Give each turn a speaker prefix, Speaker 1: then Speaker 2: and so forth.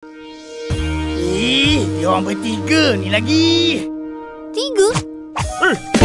Speaker 1: Eh, dia orang bertiga ni lagi. Tiga? Eh,